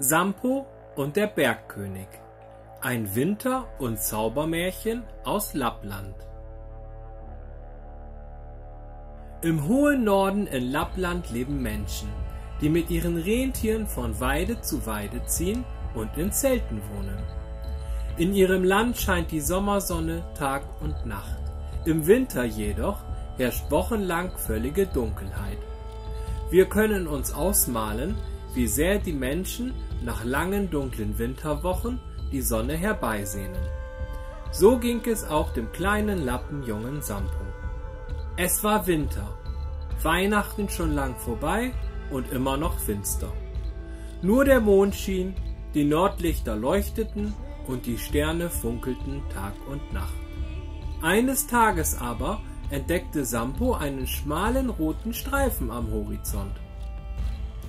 Sampo und der Bergkönig. Ein Winter- und Zaubermärchen aus Lappland. Im hohen Norden in Lappland leben Menschen, die mit ihren Rentieren von Weide zu Weide ziehen und in Zelten wohnen. In ihrem Land scheint die Sommersonne Tag und Nacht. Im Winter jedoch herrscht wochenlang völlige Dunkelheit. Wir können uns ausmalen, wie sehr die Menschen nach langen dunklen Winterwochen die Sonne herbeisehnen. So ging es auch dem kleinen Lappenjungen Sampo. Es war Winter, Weihnachten schon lang vorbei und immer noch finster. Nur der Mond schien, die Nordlichter leuchteten und die Sterne funkelten Tag und Nacht. Eines Tages aber entdeckte Sampo einen schmalen roten Streifen am Horizont.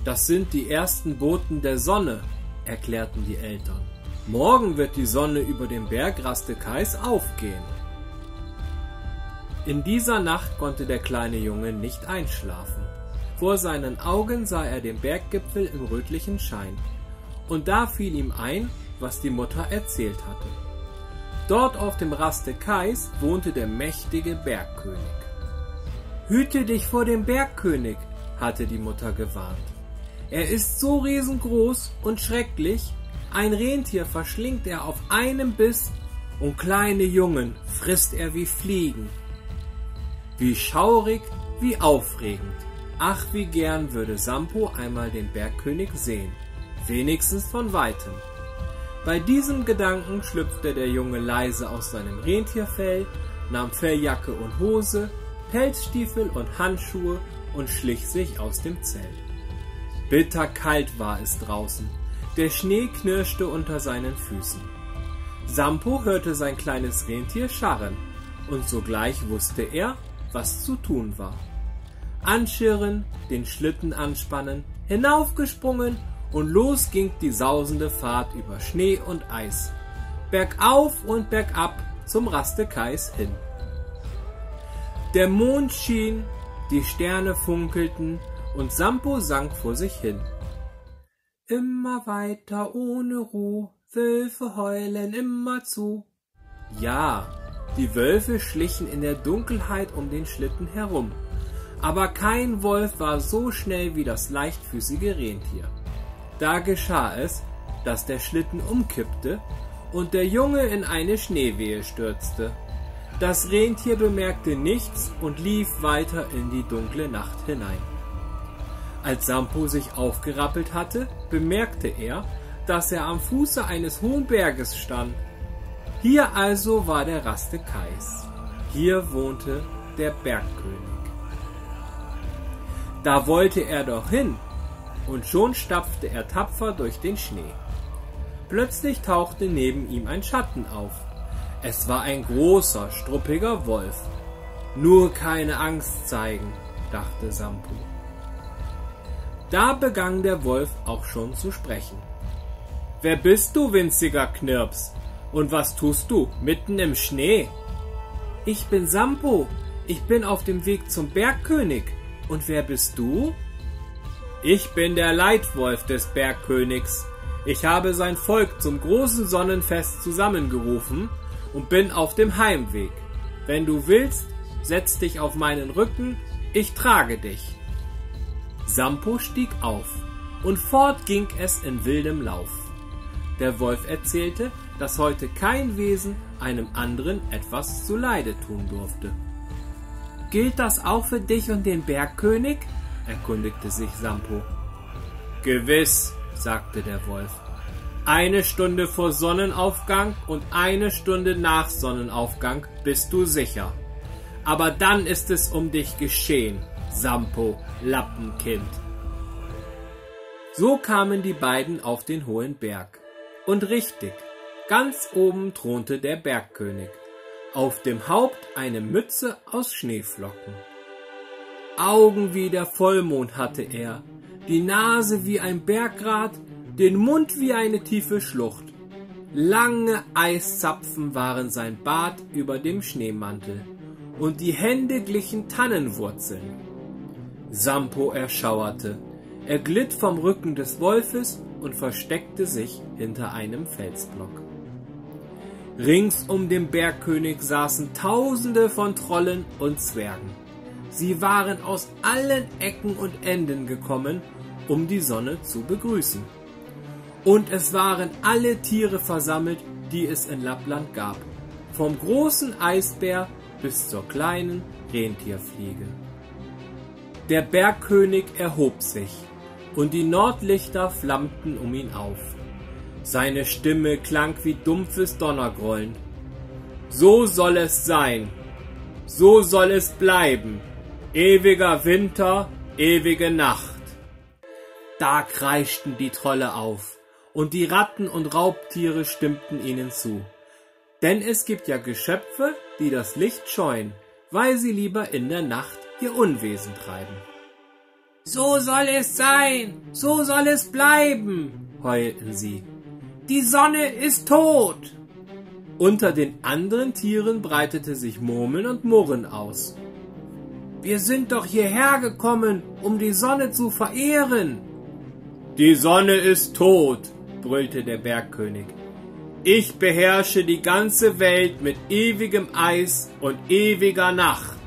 Das sind die ersten Boten der Sonne, erklärten die Eltern. Morgen wird die Sonne über dem Berg Rastekais aufgehen. In dieser Nacht konnte der kleine Junge nicht einschlafen. Vor seinen Augen sah er den Berggipfel im rötlichen Schein. Und da fiel ihm ein, was die Mutter erzählt hatte. Dort auf dem Raste Kais wohnte der mächtige Bergkönig. Hüte dich vor dem Bergkönig, hatte die Mutter gewarnt. Er ist so riesengroß und schrecklich, ein Rentier verschlingt er auf einem Biss und kleine Jungen frisst er wie Fliegen. Wie schaurig, wie aufregend. Ach, wie gern würde Sampo einmal den Bergkönig sehen, wenigstens von weitem. Bei diesem Gedanken schlüpfte der Junge leise aus seinem Rentierfell, nahm Felljacke und Hose, Pelzstiefel und Handschuhe und schlich sich aus dem Zelt. Bitterkalt war es draußen. Der Schnee knirschte unter seinen Füßen. Sampo hörte sein kleines Rentier scharren, und sogleich wusste er, was zu tun war. Anschirren, den Schlitten anspannen, hinaufgesprungen und los ging die sausende Fahrt über Schnee und Eis, bergauf und bergab zum Rastekais hin. Der Mond schien, die Sterne funkelten und Sampo sang vor sich hin. Immer weiter ohne Ruhe, Wölfe heulen immer zu. Ja, die Wölfe schlichen in der Dunkelheit um den Schlitten herum, aber kein Wolf war so schnell wie das leichtfüßige Rentier. Da geschah es, dass der Schlitten umkippte und der Junge in eine Schneewehe stürzte. Das Rentier bemerkte nichts und lief weiter in die dunkle Nacht hinein. Als Sampo sich aufgerappelt hatte, bemerkte er, dass er am Fuße eines hohen Berges stand. Hier also war der Raste Kais. Hier wohnte der Bergkönig. Da wollte er doch hin, und schon stapfte er tapfer durch den Schnee. Plötzlich tauchte neben ihm ein Schatten auf. Es war ein großer, struppiger Wolf. Nur keine Angst zeigen, dachte Sampo. Da begann der Wolf auch schon zu sprechen. Wer bist du, winziger Knirps? Und was tust du mitten im Schnee? Ich bin Sampo. Ich bin auf dem Weg zum Bergkönig. Und wer bist du? Ich bin der Leitwolf des Bergkönigs. Ich habe sein Volk zum großen Sonnenfest zusammengerufen und bin auf dem Heimweg. Wenn du willst, setz dich auf meinen Rücken, ich trage dich. Sampo stieg auf, und fort ging es in wildem Lauf. Der Wolf erzählte, dass heute kein Wesen einem anderen etwas zuleide tun durfte. Gilt das auch für dich und den Bergkönig? erkundigte sich Sampo. Gewiss, sagte der Wolf. Eine Stunde vor Sonnenaufgang und eine Stunde nach Sonnenaufgang bist du sicher. Aber dann ist es um dich geschehen. Sampo, Lappenkind. So kamen die beiden auf den hohen Berg. Und richtig, ganz oben thronte der Bergkönig, auf dem Haupt eine Mütze aus Schneeflocken. Augen wie der Vollmond hatte er, die Nase wie ein Bergrad, den Mund wie eine tiefe Schlucht. Lange Eiszapfen waren sein Bart über dem Schneemantel, und die Hände glichen Tannenwurzeln. Sampo erschauerte. Er glitt vom Rücken des Wolfes und versteckte sich hinter einem Felsblock. Rings um den Bergkönig saßen Tausende von Trollen und Zwergen. Sie waren aus allen Ecken und Enden gekommen, um die Sonne zu begrüßen. Und es waren alle Tiere versammelt, die es in Lappland gab, vom großen Eisbär bis zur kleinen Rentierfliege. Der Bergkönig erhob sich, und die Nordlichter flammten um ihn auf. Seine Stimme klang wie dumpfes Donnergrollen. So soll es sein, so soll es bleiben, ewiger Winter, ewige Nacht. Da kreischten die Trolle auf, und die Ratten und Raubtiere stimmten ihnen zu. Denn es gibt ja Geschöpfe, die das Licht scheuen, weil sie lieber in der Nacht ihr Unwesen treiben. So soll es sein, so soll es bleiben, heulten sie. Die Sonne ist tot. Unter den anderen Tieren breitete sich Murmeln und Murren aus. Wir sind doch hierher gekommen, um die Sonne zu verehren. Die Sonne ist tot, brüllte der Bergkönig. Ich beherrsche die ganze Welt mit ewigem Eis und ewiger Nacht.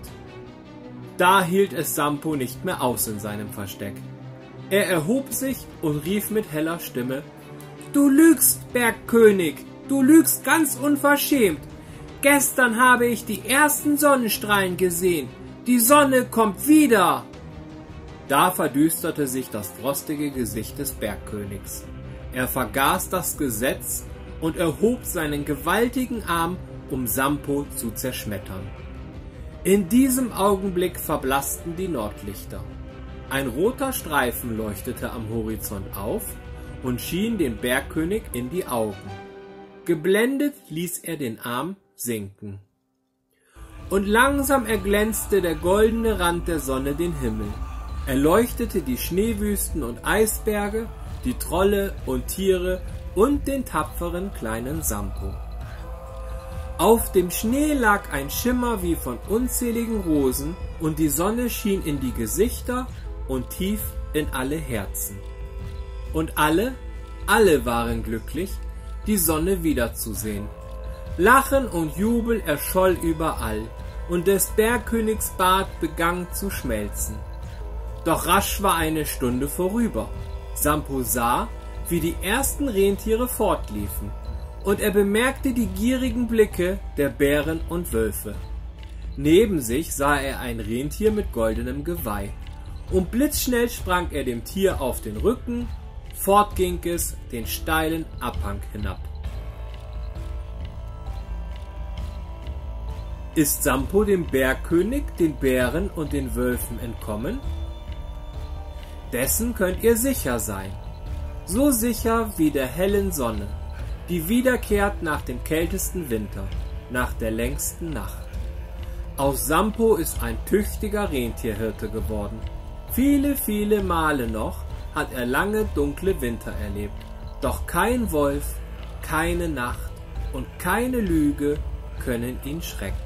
Da hielt es Sampo nicht mehr aus in seinem Versteck. Er erhob sich und rief mit heller Stimme Du lügst, Bergkönig, du lügst ganz unverschämt. Gestern habe ich die ersten Sonnenstrahlen gesehen. Die Sonne kommt wieder. Da verdüsterte sich das frostige Gesicht des Bergkönigs. Er vergaß das Gesetz und erhob seinen gewaltigen Arm, um Sampo zu zerschmettern. In diesem Augenblick verblassten die Nordlichter. Ein roter Streifen leuchtete am Horizont auf und schien dem Bergkönig in die Augen. Geblendet ließ er den Arm sinken. Und langsam erglänzte der goldene Rand der Sonne den Himmel. Er leuchtete die Schneewüsten und Eisberge, die Trolle und Tiere und den tapferen kleinen Sampo. Auf dem Schnee lag ein Schimmer wie von unzähligen Rosen, und die Sonne schien in die Gesichter und tief in alle Herzen. Und alle, alle waren glücklich, die Sonne wiederzusehen. Lachen und Jubel erscholl überall, und des Bergkönigs Bart begann zu schmelzen. Doch rasch war eine Stunde vorüber. Sampo sah, wie die ersten Rentiere fortliefen und er bemerkte die gierigen Blicke der Bären und Wölfe. Neben sich sah er ein Rentier mit goldenem Geweih, und blitzschnell sprang er dem Tier auf den Rücken, fort ging es den steilen Abhang hinab. Ist Sampo dem Bergkönig, den Bären und den Wölfen entkommen? Dessen könnt ihr sicher sein, so sicher wie der hellen Sonne die wiederkehrt nach dem kältesten Winter, nach der längsten Nacht. Aus Sampo ist ein tüchtiger Rentierhirte geworden. Viele, viele Male noch hat er lange dunkle Winter erlebt. Doch kein Wolf, keine Nacht und keine Lüge können ihn schrecken.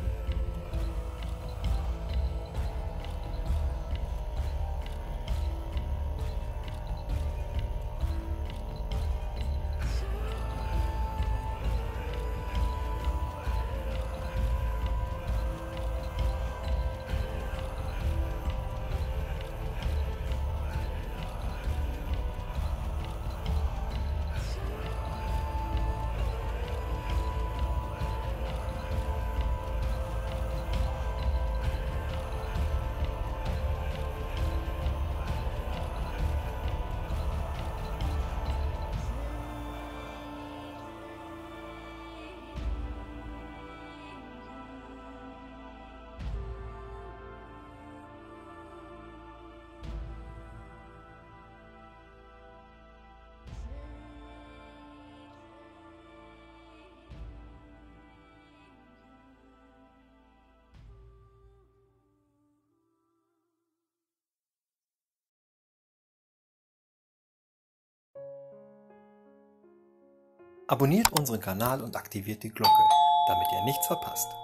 Abonniert unseren Kanal und aktiviert die Glocke, damit ihr nichts verpasst.